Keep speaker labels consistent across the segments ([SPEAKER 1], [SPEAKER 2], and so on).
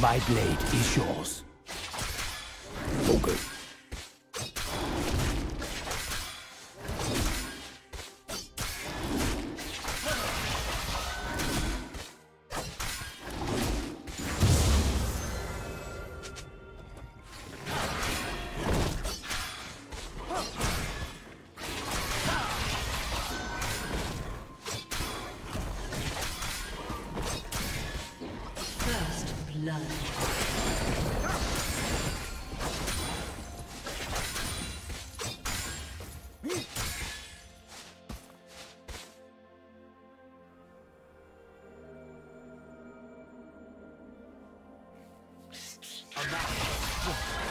[SPEAKER 1] My blade is yours. Okay.
[SPEAKER 2] Red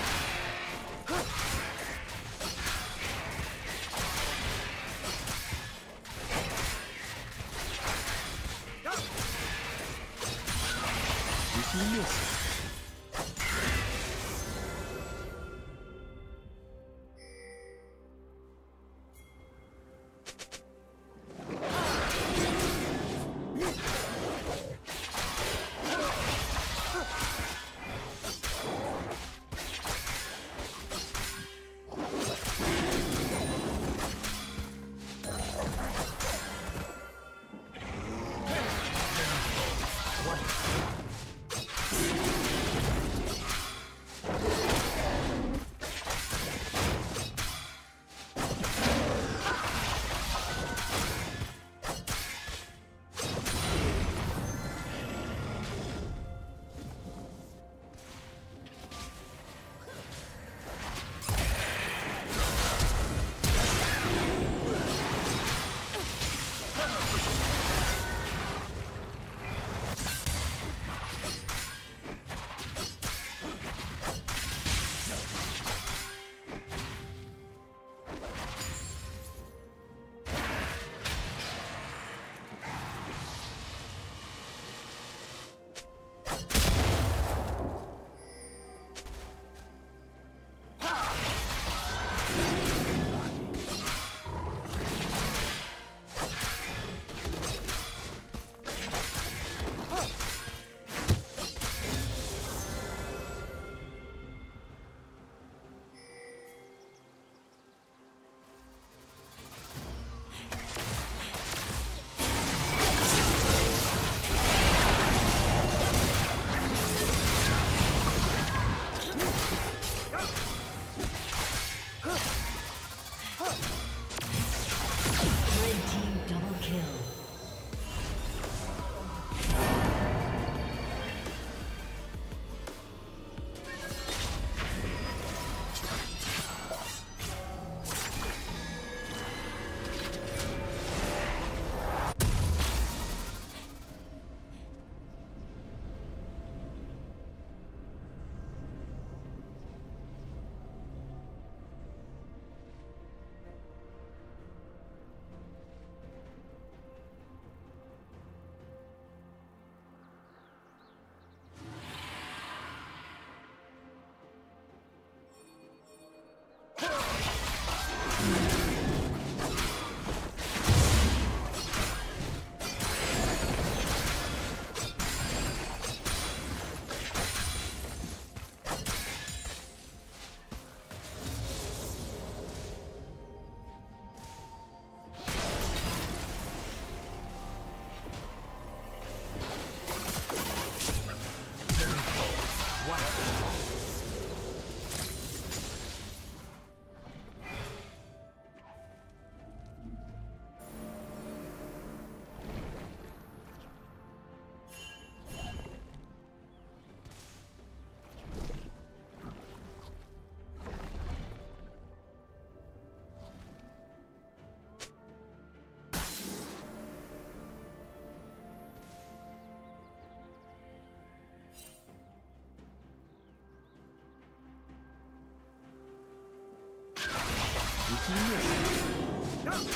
[SPEAKER 1] Thank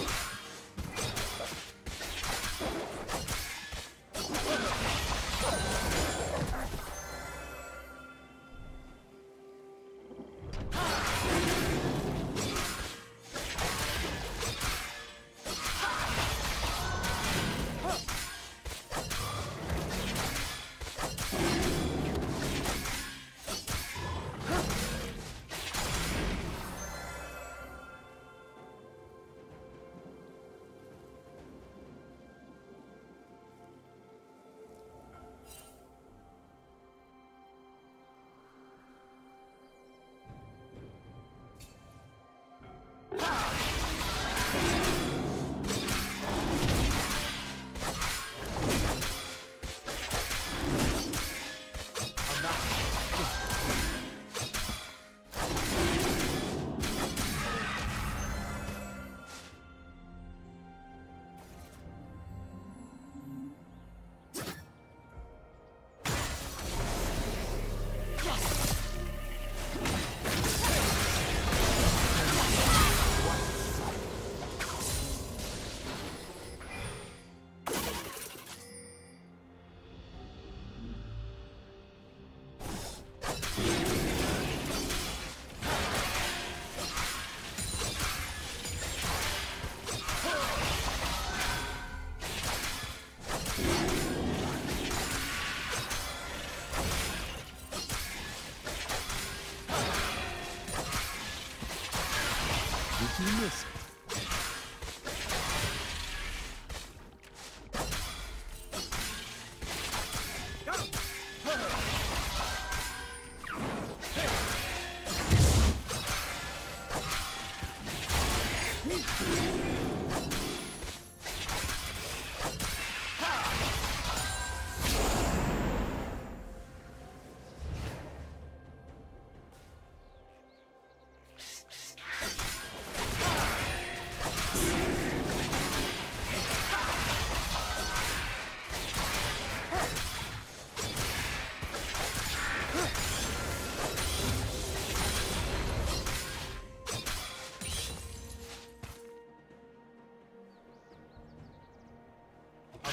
[SPEAKER 1] you.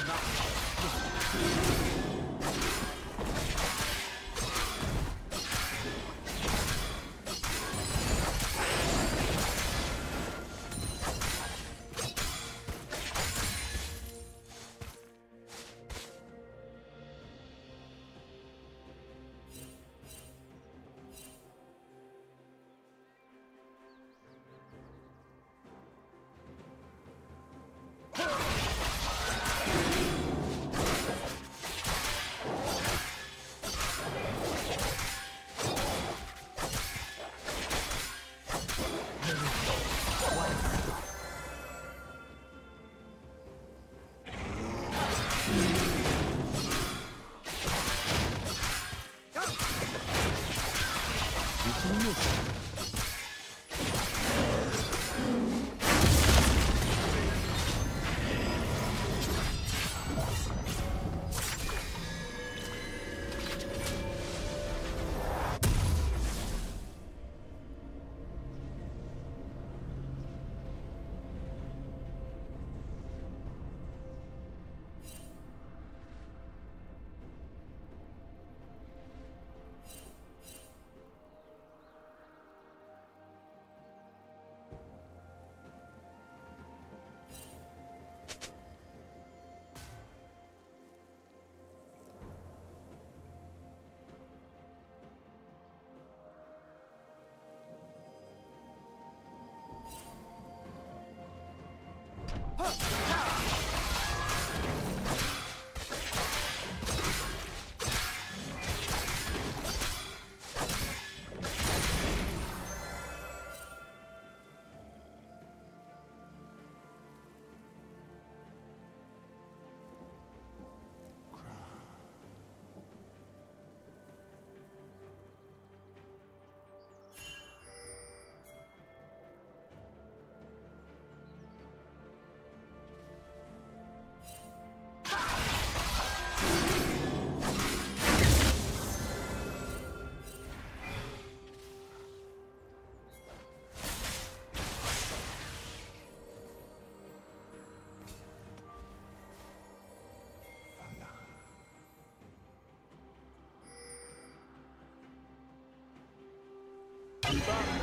[SPEAKER 1] Did
[SPEAKER 2] Huh. Bye.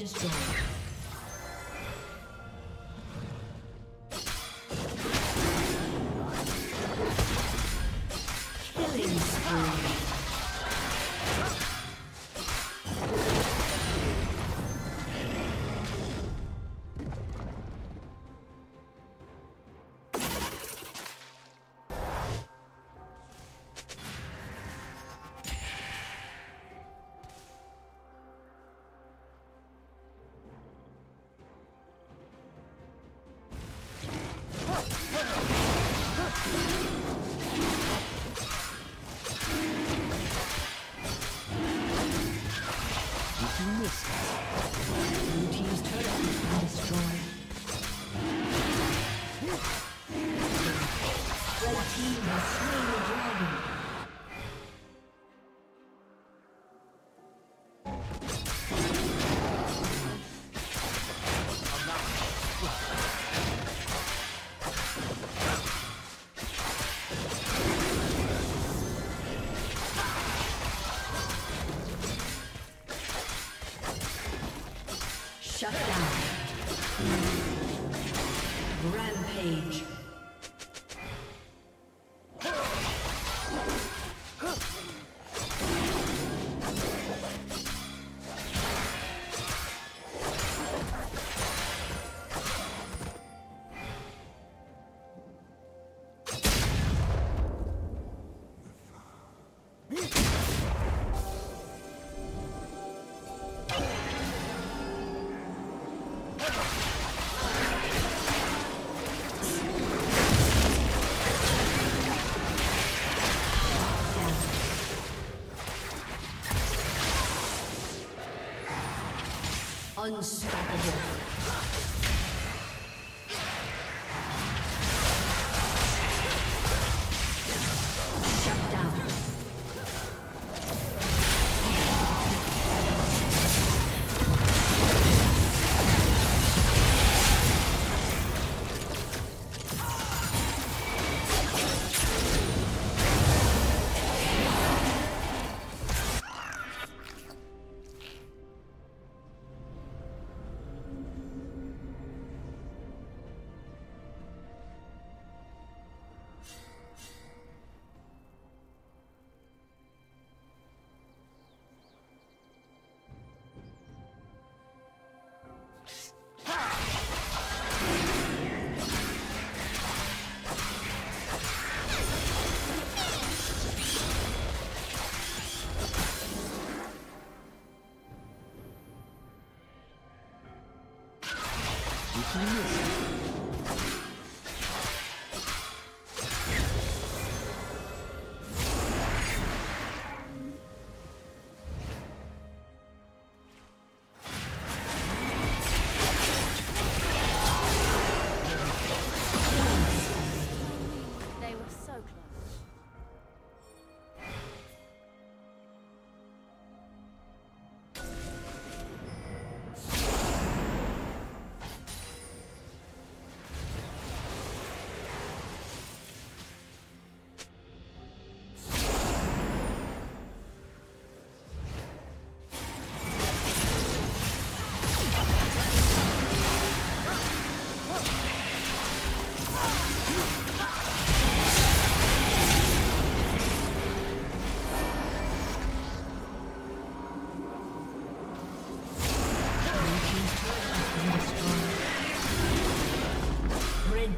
[SPEAKER 2] Destroyed. Unstoppable.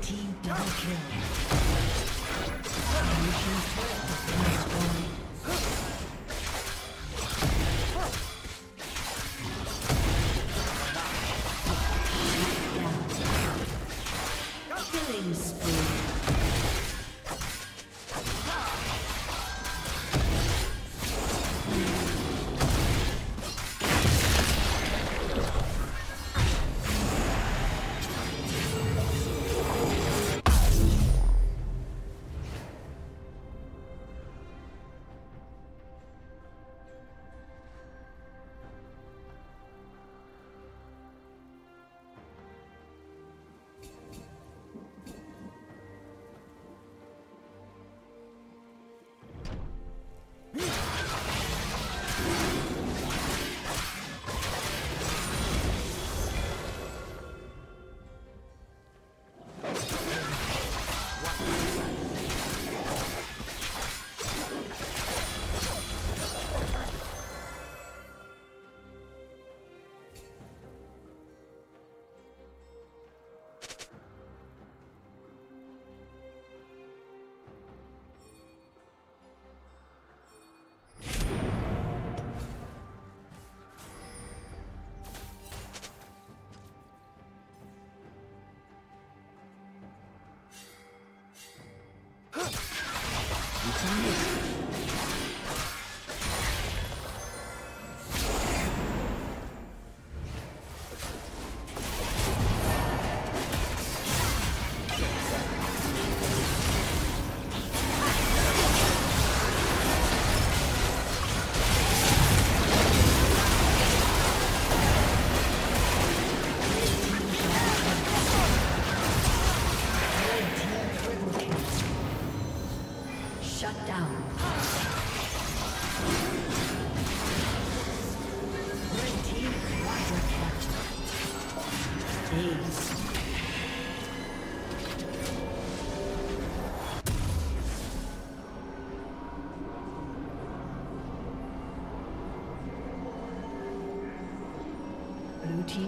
[SPEAKER 2] Team double kill. Blue team's